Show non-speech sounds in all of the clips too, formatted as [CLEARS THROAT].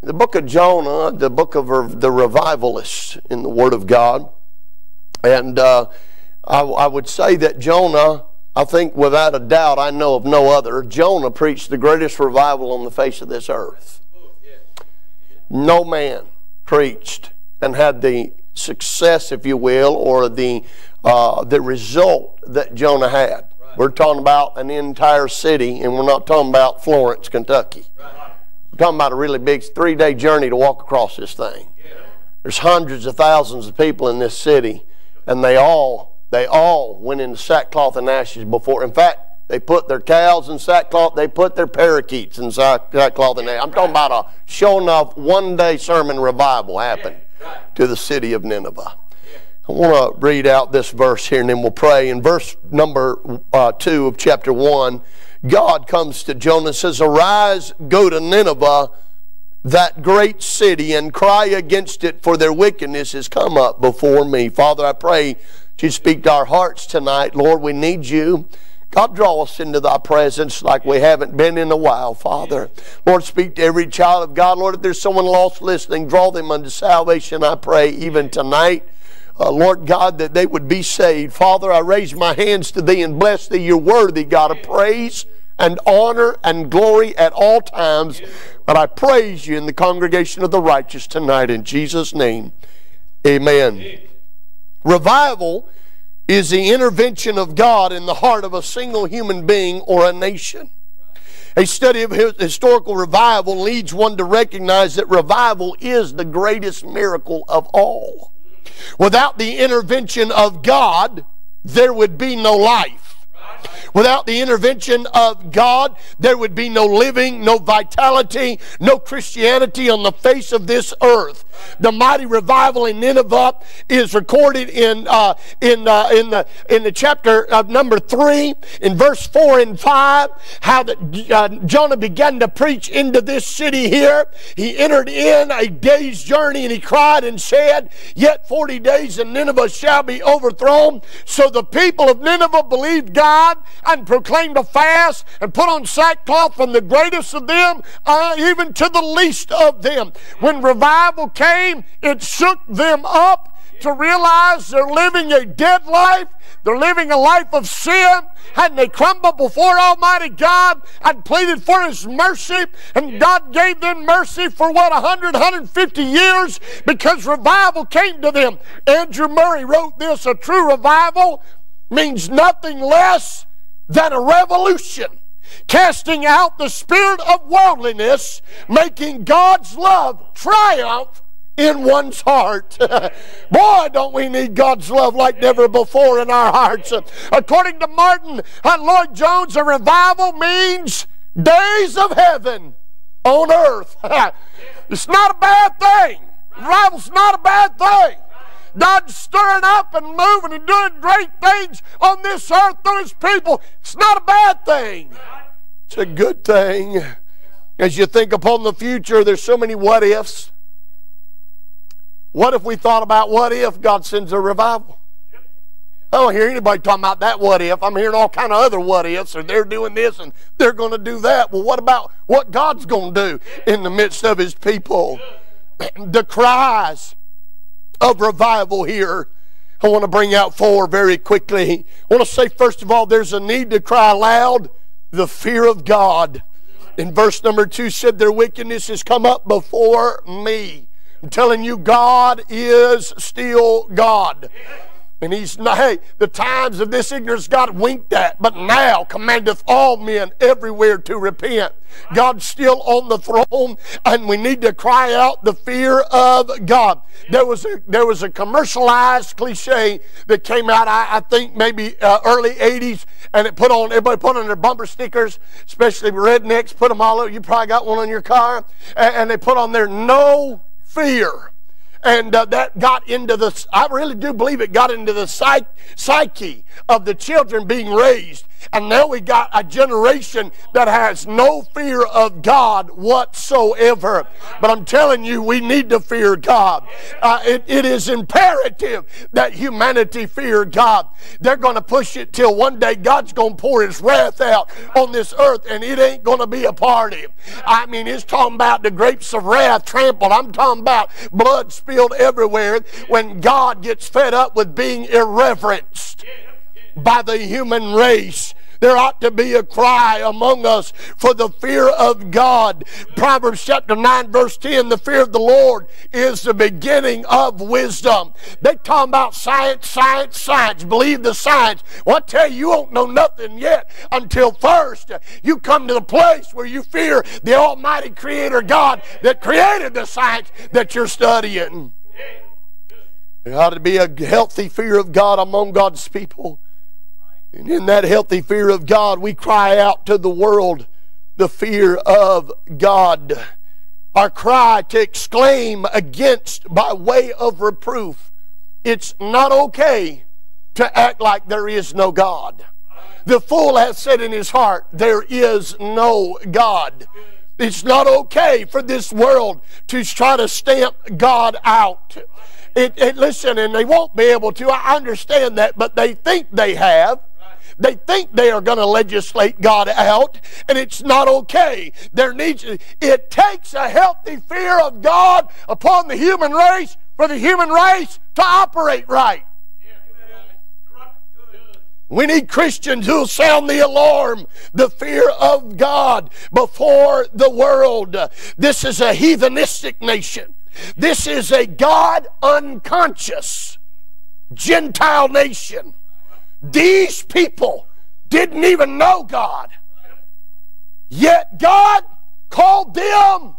the book of Jonah, the book of the revivalists in the Word of God. And uh, I, I would say that Jonah, I think without a doubt, I know of no other, Jonah preached the greatest revival on the face of this earth. No man preached and had the success, if you will, or the, uh, the result that Jonah had. We're talking about an entire city, and we're not talking about Florence, Kentucky. We're talking about a really big three day journey to walk across this thing. There's hundreds of thousands of people in this city, and they all they all went into sackcloth and ashes before. In fact, they put their cows in sackcloth. They put their parakeets in sackcloth and ashes. I'm talking about a show enough one day sermon revival happened to the city of Nineveh. I want to read out this verse here and then we'll pray. In verse number uh, 2 of chapter 1, God comes to Jonah and says, Arise, go to Nineveh, that great city, and cry against it, for their wickedness has come up before me. Father, I pray you speak to our hearts tonight. Lord, we need you. God, draw us into thy presence like we haven't been in a while, Father. Lord, speak to every child of God. Lord, if there's someone lost listening, draw them unto salvation, I pray, even tonight. Uh, Lord God, that they would be saved. Father, I raise my hands to thee and bless thee. You're worthy, God, of praise and honor and glory at all times. But I praise you in the congregation of the righteous tonight in Jesus' name. Amen. Revival is the intervention of God in the heart of a single human being or a nation. A study of historical revival leads one to recognize that revival is the greatest miracle of all. Without the intervention of God, there would be no life. Without the intervention of God, there would be no living, no vitality, no Christianity on the face of this earth. The mighty revival in Nineveh is recorded in uh, in uh, in the in the chapter of number three, in verse four and five. How that uh, Jonah began to preach into this city here. He entered in a day's journey, and he cried and said, "Yet forty days, and Nineveh shall be overthrown." So the people of Nineveh believed God and proclaimed a fast and put on sackcloth from the greatest of them, uh, even to the least of them. When revival came came, it shook them up to realize they're living a dead life. They're living a life of sin. And they crumbled before Almighty God and pleaded for His mercy. And God gave them mercy for what, 100, 150 years because revival came to them. Andrew Murray wrote this a true revival means nothing less than a revolution casting out the spirit of worldliness, making God's love triumph in one's heart. [LAUGHS] Boy, don't we need God's love like never before in our hearts. According to Martin and Lloyd Jones, a revival means days of heaven on earth. [LAUGHS] it's not a bad thing. Revival's not a bad thing. God's stirring up and moving and doing great things on this earth through His people. It's not a bad thing. It's a good thing. As you think upon the future, there's so many what ifs. What if we thought about what if God sends a revival? I don't hear anybody talking about that what if. I'm hearing all kind of other what ifs, or they're doing this and they're going to do that. Well, what about what God's going to do in the midst of His people? [CLEARS THROAT] The cries of revival here. I want to bring out four very quickly. I want to say, first of all, there's a need to cry loud the fear of God. In verse number two said, Their wickedness has come up before me. I'm telling you, God is still God. And he's not, hey, the times of this ignorance God winked at, but now commandeth all men everywhere to repent. God's still on the throne, and we need to cry out the fear of God. There was a there was a commercialized cliche that came out, I, I think maybe uh, early '80s, and it put on everybody put on their bumper stickers, especially rednecks, put them all over. You probably got one on your car, and, and they put on there no fear. And uh, that got into the, I really do believe it got into the psyche of the children being raised And now we got a generation that has no fear of God whatsoever. But I'm telling you, we need to fear God. Uh, it, it is imperative that humanity fear God. They're going to push it till one day God's going to pour his wrath out on this earth and it ain't going to be a party. I mean, it's talking about the grapes of wrath trampled. I'm talking about blood spilled everywhere when God gets fed up with being irreverenced by the human race. There ought to be a cry among us for the fear of God. Proverbs chapter 9, verse 10 the fear of the Lord is the beginning of wisdom. They talk about science, science, science. Believe the science. Well, I tell you, you won't know nothing yet until first you come to the place where you fear the Almighty Creator God that created the science that you're studying. There ought to be a healthy fear of God among God's people. And in that healthy fear of God, we cry out to the world the fear of God. Our cry to exclaim against by way of reproof. It's not okay to act like there is no God. The fool has said in his heart, There is no God. It's not okay for this world to try to stamp God out. It, it, listen, and they won't be able to. I understand that, but they think they have. They think they are going to legislate God out, and it's not okay. There needs it takes a healthy fear of God upon the human race for the human race to operate right. We need Christians who'll sound the alarm, the fear of God before the world. This is a heathenistic nation. This is a God unconscious Gentile nation. These people didn't even know God. Yet God called them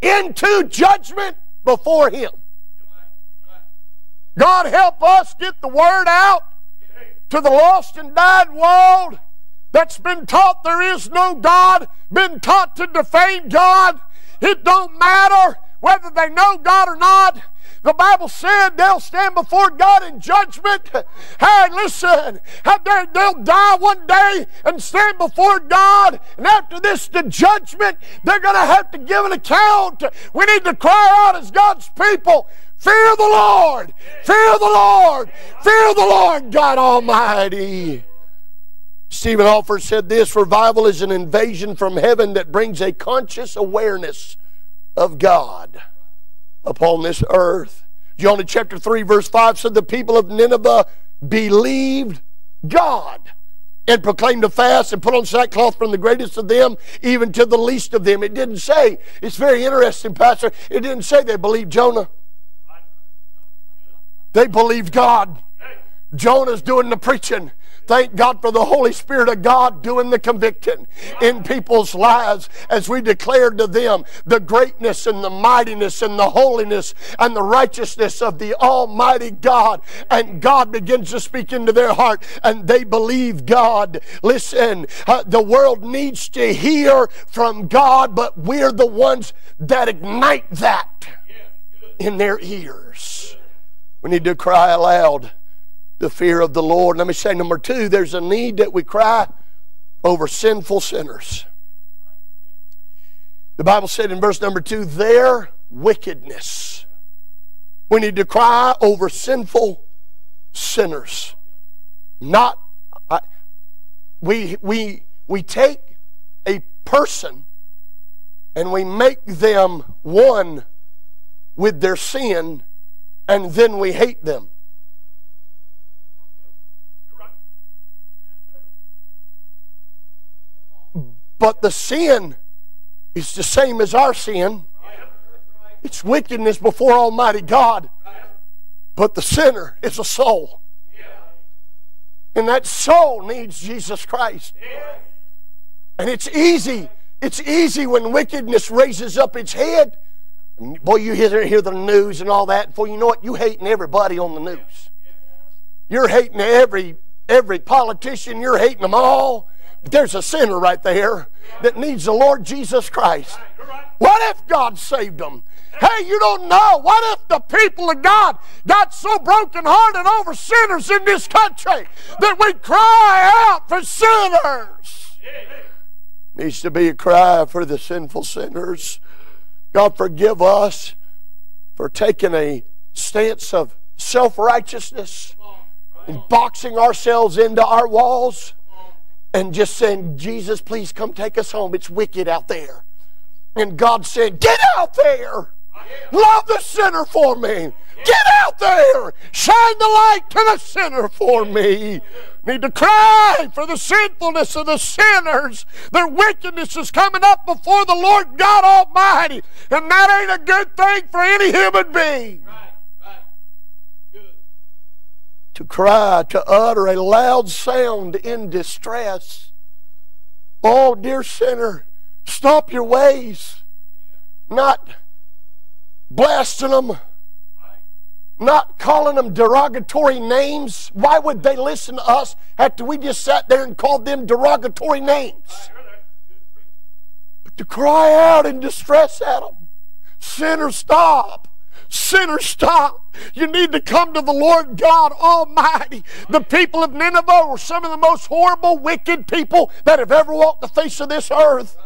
into judgment before Him. God help us get the word out to the lost and dying world that's been taught there is no God, been taught to defame God. It don't matter whether they know God or not. The Bible said they'll stand before God in judgment. Hey, listen, they'll die one day and stand before God. And after this, the judgment, they're going to have to give an account. We need to cry out as God's people. Fear the Lord! Fear the Lord! Fear the Lord God Almighty! Stephen Olford said this revival is an invasion from heaven that brings a conscious awareness of God upon this earth. Jonah chapter 3, verse 5 said, The people of Nineveh believed God and proclaimed a fast and put on sackcloth from the greatest of them even to the least of them. It didn't say, it's very interesting, Pastor, it didn't say they believed Jonah. They believed God. Jonah's doing the preaching. Thank God for the Holy Spirit of God doing the convicting in people's lives as we declare to them the greatness and the mightiness and the holiness and the righteousness of the Almighty God. And God begins to speak into their heart and they believe God. Listen, uh, the world needs to hear from God, but we're the ones that ignite that in their ears. We need to cry aloud the fear of the Lord. Let me say, number two, there's a need that we cry over sinful sinners. The Bible said in verse number two, their wickedness. We need to cry over sinful sinners. Not, I, we, we, we take a person and we make them one with their sin and then we hate them. But the sin is the same as our sin. It's wickedness before Almighty God. But the sinner is a soul. And that soul needs Jesus Christ. And it's easy. It's easy when wickedness raises up its head. Boy, you hear, hear the news and all that. Before you know it, you hating everybody on the news. You're hating every every politician. You're hating them all There's a sinner right there that needs the Lord Jesus Christ. What if God saved them? Hey, you don't know. What if the people of God got so brokenhearted over sinners in this country that we cry out for sinners? Needs to be a cry for the sinful sinners. God, forgive us for taking a stance of self righteousness and boxing ourselves into our walls and just saying, Jesus, please come take us home. It's wicked out there. And God said, Get out there. Love the sinner for me. Get out there. Shine the light to the sinner for me. Need to cry for the sinfulness of the sinners. Their wickedness is coming up before the Lord God Almighty. And that ain't a good thing for any human being. To cry, to utter a loud sound in distress. Oh, dear sinner, stop your ways. Not blasting them, not calling them derogatory names. Why would they listen to us after we just sat there and called them derogatory names? But to cry out in distress at them, sinner, stop. Sinner, stop. You need to come to the Lord God Almighty. The people of Nineveh were some of the most horrible, wicked people that have ever walked the face of this earth.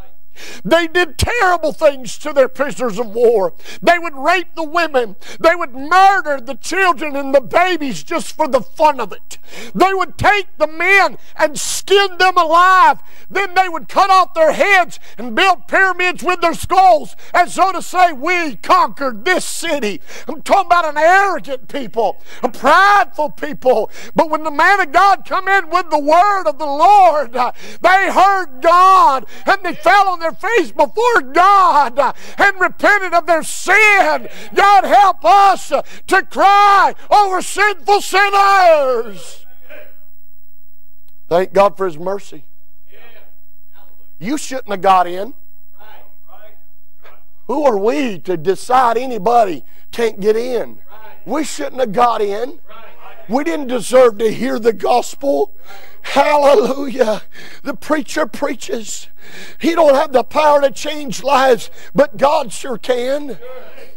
They did terrible things to their prisoners of war. They would rape the women. They would murder the children and the babies just for the fun of it. They would take the men and skin them alive. Then they would cut off their heads and build pyramids with their skulls as so to say, We conquered this city. I'm talking about an arrogant people, a prideful people. But when the man of God come in with the word of the Lord, they heard God and they fell on their their face before God and repented of their sin. God help us to cry over sinful sinners. Thank God for His mercy. You shouldn't have got in. Who are we to decide anybody can't get in? We shouldn't have got in. We didn't deserve to hear the gospel. Hallelujah. The preacher preaches. He don't have the power to change lives, but God sure can.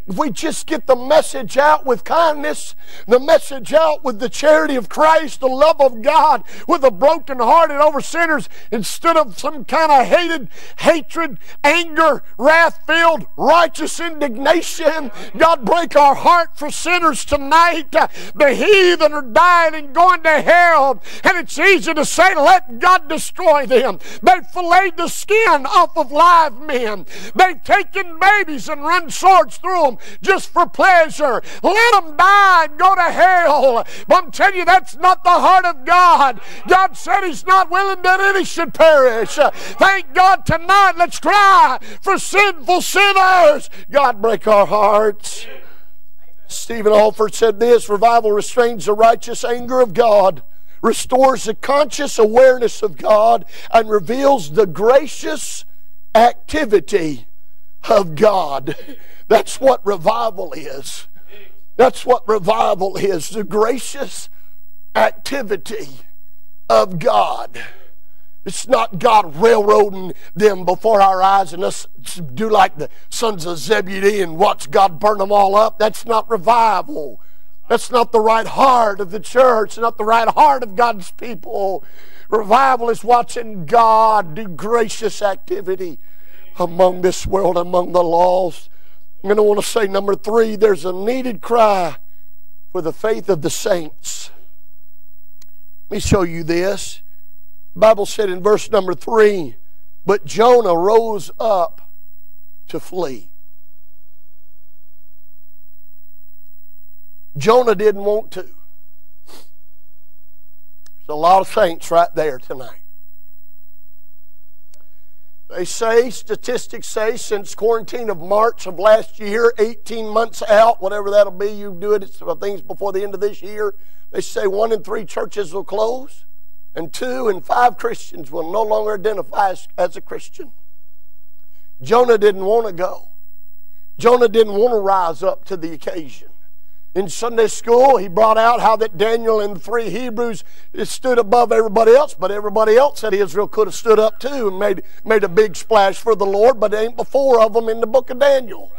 If we just get the message out with kindness, the message out with the charity of Christ, the love of God, with a broken hearted over sinners, instead of some kind of hated, hatred, anger, wrath filled, righteous indignation. God, break our heart for sinners tonight. The heathen are dying and going to hell, and it's easy to say, let God destroy them. They've filleted the skin off of live men, they've taken babies and run swords through them just for pleasure. Let them die and go to hell. But I'm telling you, that's not the heart of God. God said He's not willing that any should perish. Thank God tonight. Let's cry for sinful sinners. God, break our hearts. Stephen Olford said this Revival restrains the righteous anger of God, restores the conscious awareness of God, and reveals the gracious activity of God. That's what revival is. That's what revival is the gracious activity of God. It's not God railroading them before our eyes and us do like the sons of Zebedee and watch God burn them all up. That's not revival. That's not the right heart of the church, not the right heart of God's people. Revival is watching God do gracious activity among this world, among the lost. I'm going to want to say number three there's a needed cry for the faith of the saints. Let me show you this. The Bible said in verse number three, but Jonah rose up to flee. Jonah didn't want to. There's a lot of saints right there tonight. They say, statistics say, since quarantine of March of last year, 18 months out, whatever that'll be, you do it, it's things before the end of this year. They say one in three churches will close, and two in five Christians will no longer identify as, as a Christian. Jonah didn't want to go. Jonah didn't want to rise up to the occasion. In Sunday school, he brought out how that Daniel and the three Hebrews stood above everybody else, but everybody else that Israel could have stood up too and made, made a big splash for the Lord, but ain't before of them in the book of Daniel.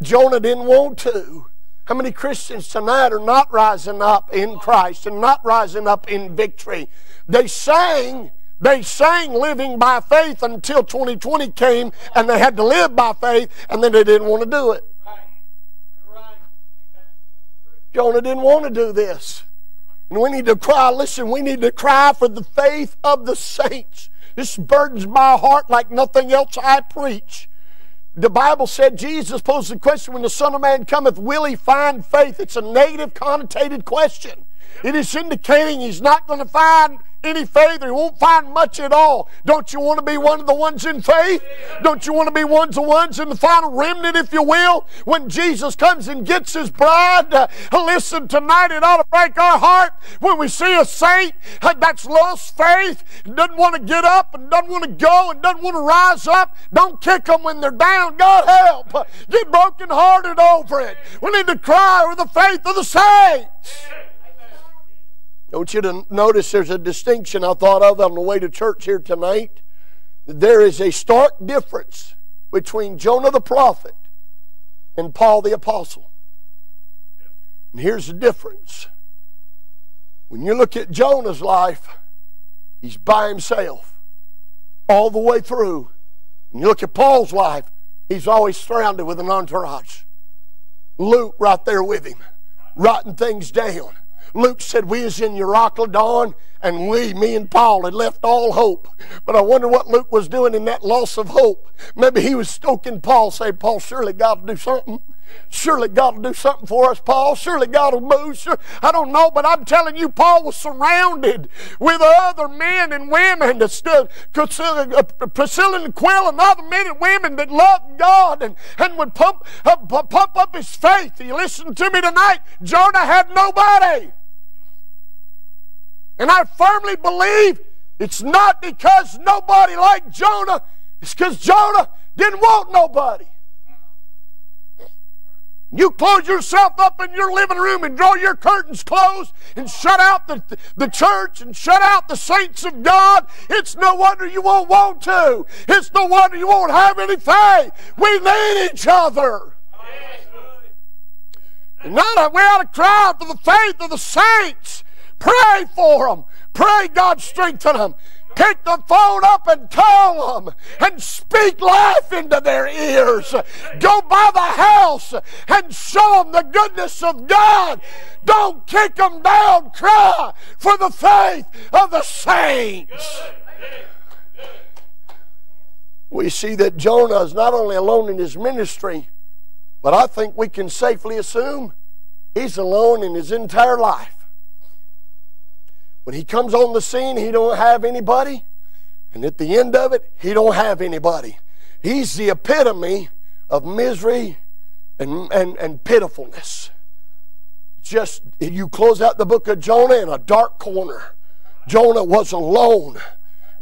Jonah didn't want to. How many Christians tonight are not rising up in Christ and not rising up in victory? They sang, they sang living by faith until 2020 came and they had to live by faith and then they didn't want to do it. Jonah didn't want to do this. And we need to cry, listen, we need to cry for the faith of the saints. This burdens my heart like nothing else I preach. The Bible said Jesus posed the question when the Son of Man cometh, will he find faith? It's a negative connotated question. It is indicating he's not going to find any faith or he won't find much at all. Don't you want to be one of the ones in faith? Don't you want to be one of the ones in the final remnant, if you will? When Jesus comes and gets his bride, uh, listen, tonight it ought to break our heart when we see a saint uh, that's lost faith, doesn't want to get up and doesn't want to go and doesn't want to rise up. Don't kick them when they're down. God help. Get brokenhearted over it. We need to cry over the faith of the saints. I want you to notice there's a distinction I thought of on the way to church here tonight. There is a stark difference between Jonah the prophet and Paul the apostle. And here's the difference. When you look at Jonah's life, he's by himself all the way through. When you look at Paul's life, he's always surrounded with an entourage. Luke right there with him, writing things down. Luke said we was in Euroclydon and we, me and Paul, had left all hope. But I wonder what Luke was doing in that loss of hope. Maybe he was stoking Paul, say, Paul, surely God will do something. Surely God will do something for us, Paul. Surely God will move. Sure. I don't know, but I'm telling you, Paul was surrounded with other men and women that stood, uh, Priscilla and Aquila and other men and women that loved God and, and would pump, uh, pump up his faith. You listen to me tonight. Jonah had nobody. And I firmly believe it's not because nobody liked Jonah, it's because Jonah didn't want nobody. You close yourself up in your living room and draw your curtains closed and shut out the, the church and shut out the saints of God. It's no wonder you won't want to. It's no wonder you won't have any faith. We need each other. And not we ought to cry for the faith of the saints. Pray for them. Pray God strengthen them. Pick the phone up and call them and speak life into their ears. Go by the house and show them the goodness of God. Don't kick them down. Cry for the faith of the saints. We see that Jonah is not only alone in his ministry, but I think we can safely assume he's alone in his entire life. When he comes on the scene, he don't have anybody. And at the end of it, he don't have anybody. He's the epitome of misery and, and, and pitifulness. Just, you close out the book of Jonah in a dark corner. Jonah was alone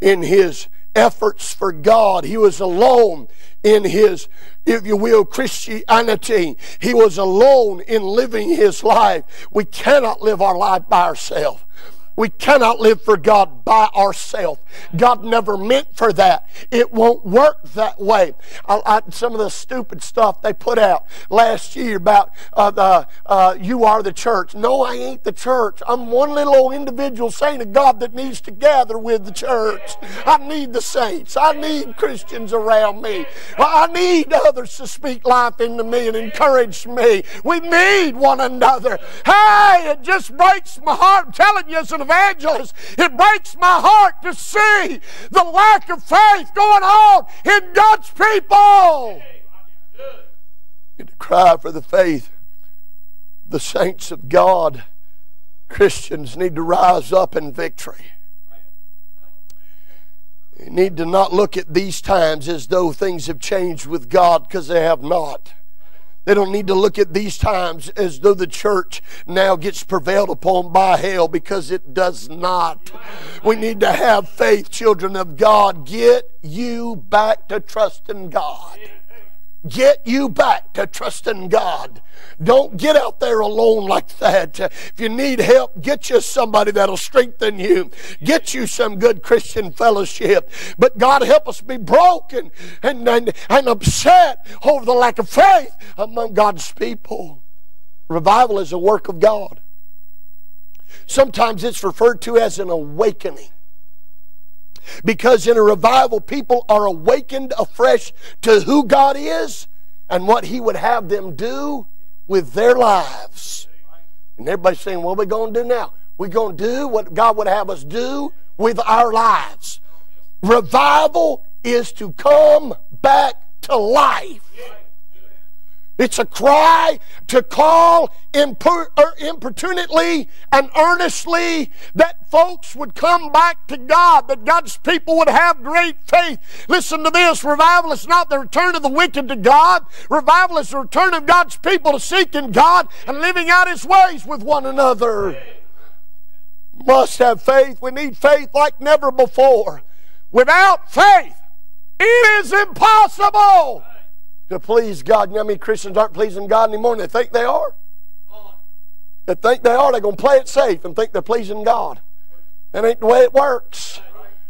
in his efforts for God. He was alone in his, if you will, Christianity. He was alone in living his life. We cannot live our life by ourselves. We cannot live for God by ourselves. God never meant for that. It won't work that way. I, I, some of the stupid stuff they put out last year about uh, the, uh, you are the church. No, I ain't the church. I'm one little old individual saying to God that needs to gather with the church. I need the saints. I need Christians around me. I need others to speak life into me and encourage me. We need one another. Hey, it just breaks my heart. I'm telling you, as an evangelist. It breaks my heart to see the lack of faith going on in God's people. And to cry for the faith the saints of God. Christians need to rise up in victory. You need to not look at these times as though things have changed with God because they have not. They don't need to look at these times as though the church now gets prevailed upon by hell because it does not. We need to have faith, children of God. Get you back to trusting God. Get you back to trusting God. Don't get out there alone like that. If you need help, get you somebody that'll strengthen you. Get you some good Christian fellowship. But God help us be broken and, and, and upset over the lack of faith among God's people. Revival is a work of God. Sometimes it's referred to as an awakening. Because in a revival, people are awakened afresh to who God is and what He would have them do with their lives. And everybody's saying, What are we going to do now? We're going to do what God would have us do with our lives. Revival is to come back to life. It's a cry to call er, importunately and earnestly that folks would come back to God, that God's people would have great faith. Listen to this revival is not the return of the wicked to God, revival is the return of God's people to seeking God and living out His ways with one another. Must have faith. We need faith like never before. Without faith, it is impossible to please God. You know how many Christians aren't pleasing God anymore and they think they are? They think they are. They're going to play it safe and think they're pleasing God. That ain't the way it works.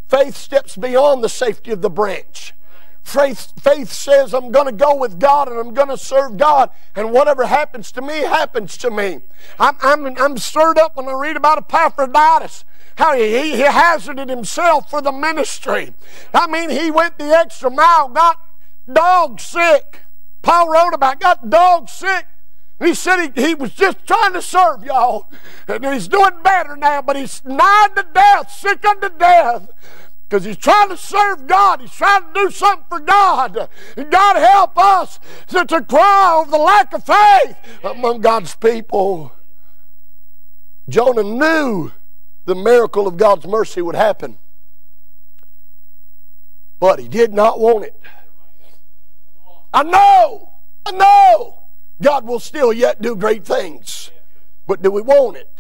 Faith steps beyond the safety of the branch. Faith, faith says, I'm going to go with God and I'm going to serve God, and whatever happens to me, happens to me. I'm, I'm, I'm stirred up when I read about Epaphroditus how he, he hazarded himself for the ministry. I mean, he went the extra mile, got dog sick. Paul wrote about got dog sick. He said he, he was just trying to serve y'all. And he's doing better now, but he's nigh to death, sick unto death. Because he's trying to serve God. He's trying to do something for God. And God help us to, to cry over the lack of faith among God's people. Jonah knew the miracle of God's mercy would happen. But he did not want it. I know, I know God will still yet do great things. But do we want it?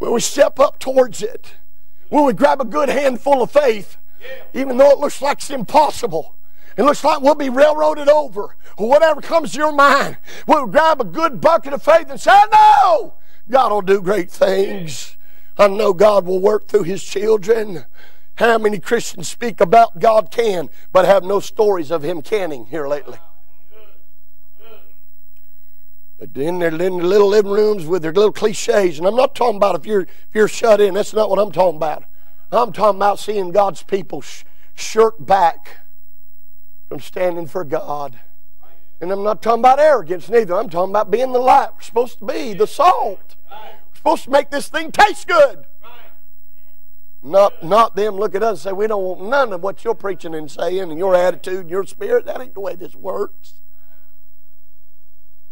Will we step up towards it? Will we grab a good handful of faith, even though it looks like it's impossible? It looks like we'll be railroaded over, or whatever comes to your mind. We'll grab a good bucket of faith and say, I know God will do great things. I know God will work through His children. How many Christians speak about God can, but have no stories of Him canning here lately? In their, in their little living rooms with their little cliches, and I'm not talking about if you're if you're shut in. That's not what I'm talking about. I'm talking about seeing God's people sh- shirk back from standing for God. And I'm not talking about arrogance neither. I'm talking about being the light. We're supposed to be the salt. We're supposed to make this thing taste good. Not, not them look at us and say, we don't want none of what you're preaching and saying and your attitude and your spirit. That ain't the way this works.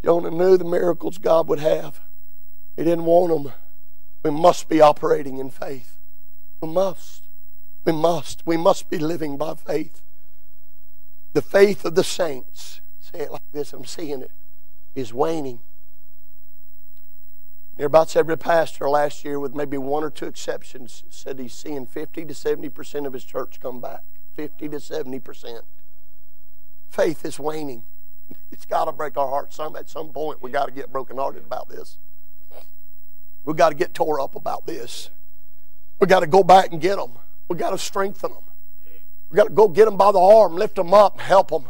Jonah knew the miracles God would have. He didn't want them. We must be operating in faith. We must. We must. We must be living by faith. The faith of the saints, say it like this, I'm seeing it, is waning. Near about every pastor last year, with maybe one or two exceptions, said he's seeing 50 to 70% of his church come back. 50 to 70%. Faith is waning. [LAUGHS] It's got to break our hearts. Some, at some point, we got to get brokenhearted about this. we got to get tore up about this. we got to go back and get them. we got to strengthen them. we got to go get them by the arm, lift them up, help them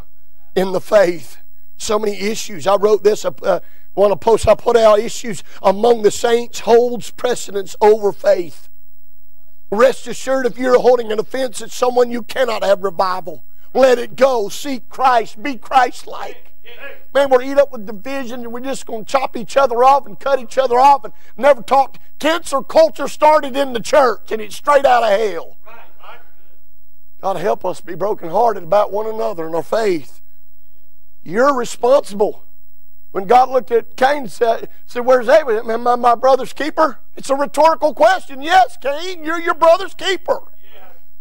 in the faith. So many issues. I wrote this uh, one of the I put out issues among the saints holds precedence over faith. Rest assured, if you're holding an offense at someone, you cannot have revival. Let it go. Seek Christ. Be Christ like. Man, we're eat up with division and we're just going to chop each other off and cut each other off and never talk. Cancer culture started in the church and it's straight out of hell. God help us be brokenhearted about one another and our faith. You're responsible. When God looked at Cain and said, said Where's Abel? Am I my brother's keeper? It's a rhetorical question. Yes, Cain, you're your brother's keeper.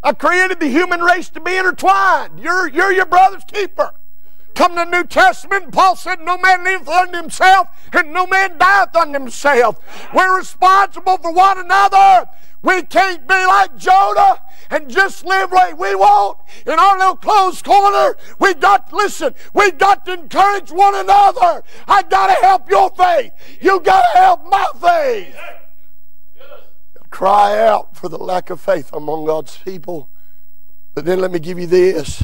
I created the human race to be intertwined. You're, you're your brother's keeper. Come to the New Testament, Paul said, No man liveth unto himself, and no man dieth unto himself. We're responsible for one another. We can't be like Jonah and just live like we want in our little closed corner. We got to listen. We got to encourage one another. I got to help your faith. You got to help my faith. Cry out for the lack of faith among God's people. But then let me give you this.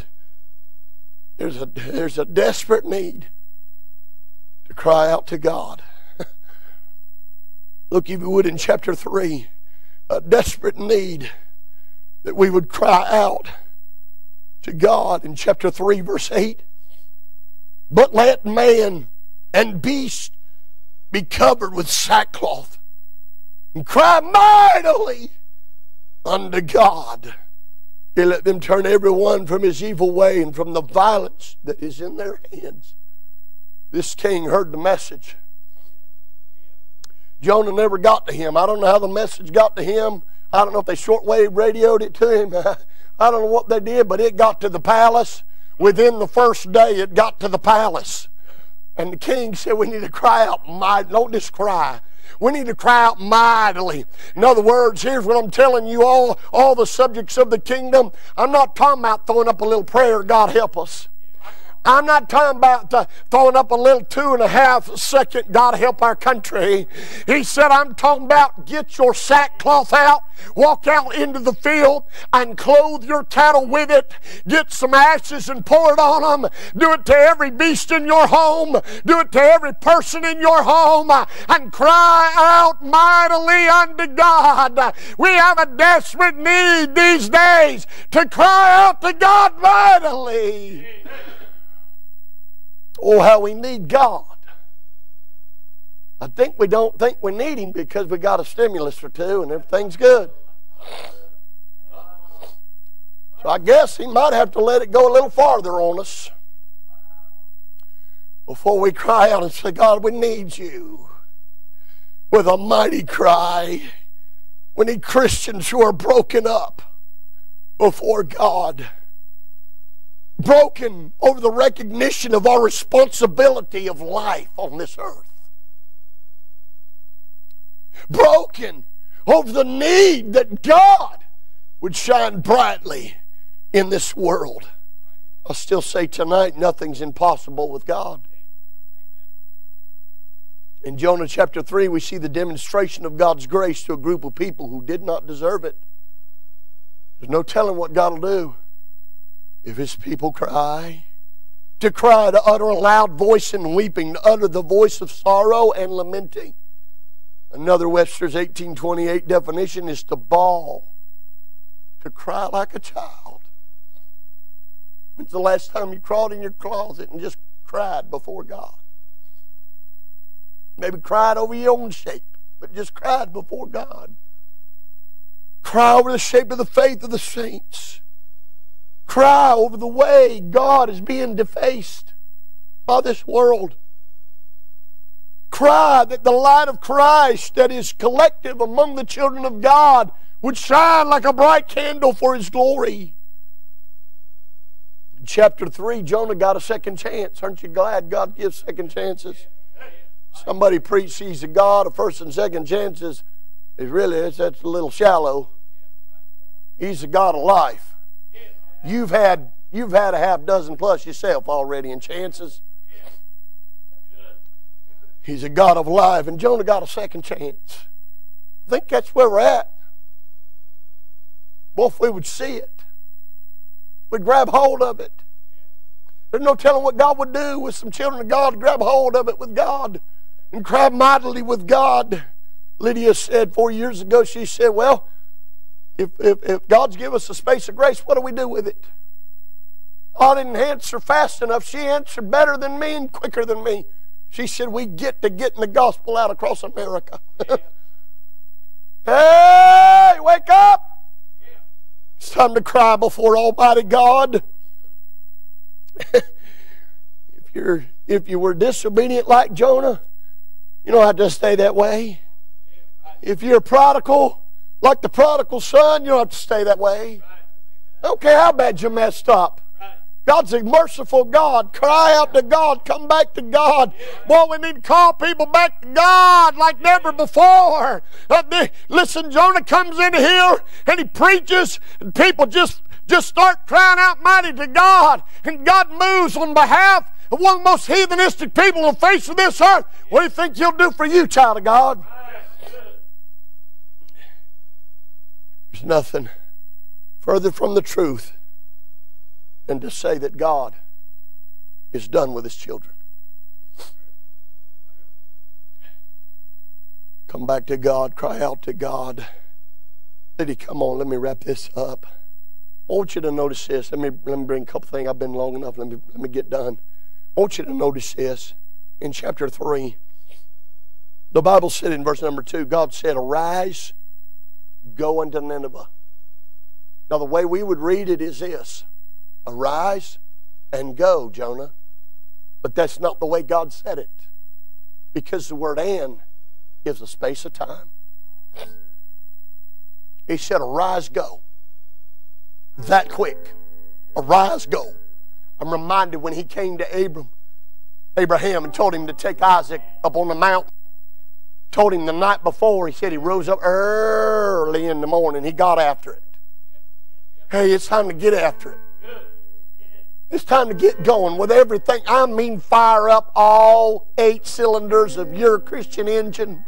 There's a, there's a desperate need to cry out to God. [LAUGHS] Look, if you would, in chapter 3 a desperate need that we would cry out to God in chapter 3, verse 8. But let man and beast be covered with sackcloth and cry mightily unto God. And let them turn every one from his evil way and from the violence that is in their hands. This king heard the message Jonah never got to him. I don't know how the message got to him. I don't know if they shortwave radioed it to him. [LAUGHS] I don't know what they did, but it got to the palace. Within the first day, it got to the palace. And the king said, We need to cry out My, Don't just cry. We need to cry out mightily. In other words, here's what I'm telling you all, all the subjects of the kingdom. I'm not talking about throwing up a little prayer, God help us. I'm not talking about uh, throwing up a little two and a half second, God help our country. He said, I'm talking about get your sackcloth out, walk out into the field and clothe your cattle with it. Get some ashes and pour it on them. Do it to every beast in your home. Do it to every person in your home uh, and cry out mightily unto God. We have a desperate need these days to cry out to God mightily. Oh, how we need God. I think we don't think we need Him because we got a stimulus or two and everything's good. So I guess He might have to let it go a little farther on us before we cry out and say, God, we need you with a mighty cry. We need Christians who are broken up before God broken over the recognition of our responsibility of life on this earth. Broken over the need that God would shine brightly in this world. I'll still say tonight nothing's impossible with God. In Jonah chapter 3, we see the demonstration of God's grace to a group of people who did not deserve it. There's no telling what God will do if his people cry, to cry, to utter a loud voice in weeping, to utter the voice of sorrow and lamenting. Another Webster's 1828 definition is to bawl, to cry like a child. When's the last time you crawled in your closet and just cried before God? Maybe cried over your own shape, but just cried before God. Cry over the shape of the faith of the saints. Cry over the way God is being defaced by this world. Cry that the light of Christ that is collective among the children of God would shine like a bright candle for His glory. In chapter 3, Jonah got a second chance. Aren't you glad God gives second chances? Somebody preached he's a God of first and second chances. It really is. That's a little shallow. He's a God of life. You've had you've had a half dozen plus yourself already in chances. He's a God of life, and Jonah got a second chance. I think that's where we're at. Well, if we would see it, we'd grab hold of it. There's no telling what God would do with some children of God. Grab hold of it with God and cry mightily with God. Lydia said four years ago, she said, Well, if, if, if God's given us a space of grace, what do we do with it? I didn't answer fast enough. She answered better than me and quicker than me. She said, We get to getting the gospel out across America. [LAUGHS] hey, wake up! It's time to cry before Almighty God. [LAUGHS] if you're if you were disobedient like Jonah, you know how to stay that way. If you're a prodigal, like the prodigal son, you don't have to stay that way. I don't care how bad you messed up. God's a merciful God. Cry out to God. Come back to God. Boy, we need to call people back to God like never before. Listen, Jonah comes in here and he preaches, and people just just start crying out mighty to God, and God moves on behalf of one of the most heathenistic people on the face of this earth. What do you think He'll do for you, child of God? Nothing further from the truth than to say that God is done with his children. Come back to God, cry out to God. Lady, come on, let me wrap this up. I want you to notice this. Let me, let me bring a couple things. I've been long enough. Let me, let me get done. I want you to notice this. In chapter 3, the Bible said in verse number 2, God said, Arise, go unto Nineveh. Now, the way we would read it is this Arise and go, Jonah. But that's not the way God said it. Because the word and gives a space of time. He said, Arise, go. That quick. Arise, go. I'm reminded when he came to Abram, Abraham and told him to take Isaac up on the mountain. Told him the night before, he said he rose up early in the morning. He got after it. Hey, it's time to get after it. It's time to get going with everything. I mean, fire up all eight cylinders of your Christian engine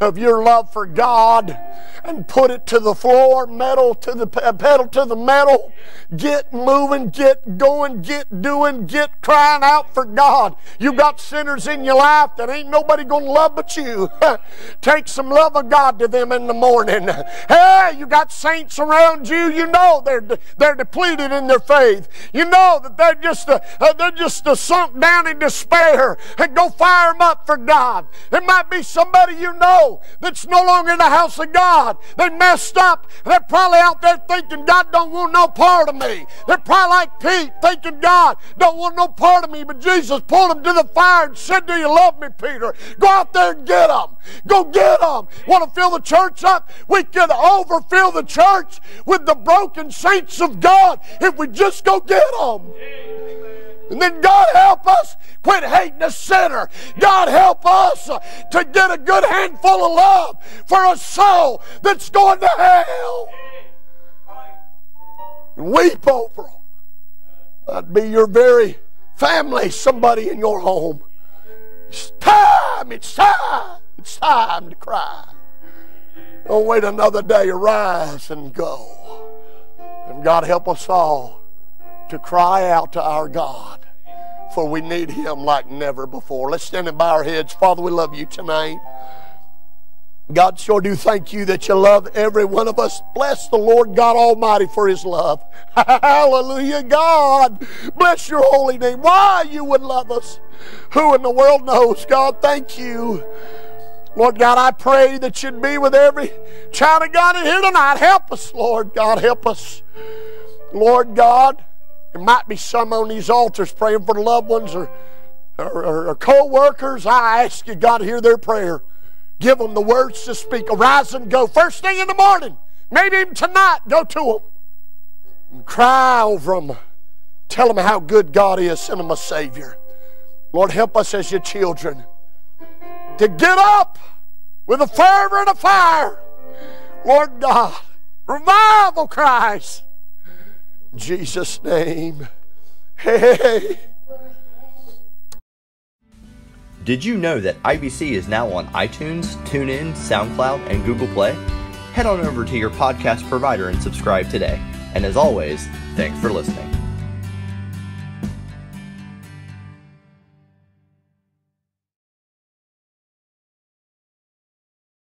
of your love for God and put it to the floor, metal to the pedal to the metal. Get moving, get going, get doing, get crying out for God. You got sinners in your life that ain't nobody gonna love but you. [LAUGHS] Take some love of God to them in the morning. [LAUGHS] Hey, you got saints around you. You know they're they're depleted in their faith. You know that they're just uh, uh, they're just uh, sunk down in despair. And go fire them up for God. There might be somebody you know that's no longer in the house of God. They messed up. They're probably out there thinking God don't want no part of me. They're probably like Pete, thinking God don't want no part of me. But Jesus pulled them to the fire and said, Do you love me, Peter? Go out there and get them. Go get them. Want to fill the church up? We could overfill the church with the broken saints of God if we just go get them. And then God help us quit hating a sinner. God help us to get a good handful of love for a soul that's going to hell. And weep over them. That'd be your very family, somebody in your home. It's time, it's time, it's time to cry. Don't wait another day, arise and go. And God help us all to cry out to our God for we need him like never before. Let's stand and bow our heads. Father, we love you tonight. God, sure do thank you that you love every one of us. Bless the Lord God Almighty for his love. [LAUGHS] Hallelujah, God. Bless your holy name. Why you would love us. Who in the world knows? God, thank you. Lord God, I pray that you'd be with every child of God in here tonight. Help us, Lord God. Help us. Lord God, there might be some on these altars praying for loved ones or, or, or co-workers. I ask you, God, hear their prayer. Give them the words to speak. Arise and go. First thing in the morning, maybe even tonight, go to them. And cry over them. Tell them how good God is. Send them a Savior. Lord, help us as your children to get up with a fervor and a fire. Lord God, revival cries. Jesus' name. Hey. Did you know that IBC is now on iTunes, TuneIn, SoundCloud, and Google Play? Head on over to your podcast provider and subscribe today. And as always, thanks for listening.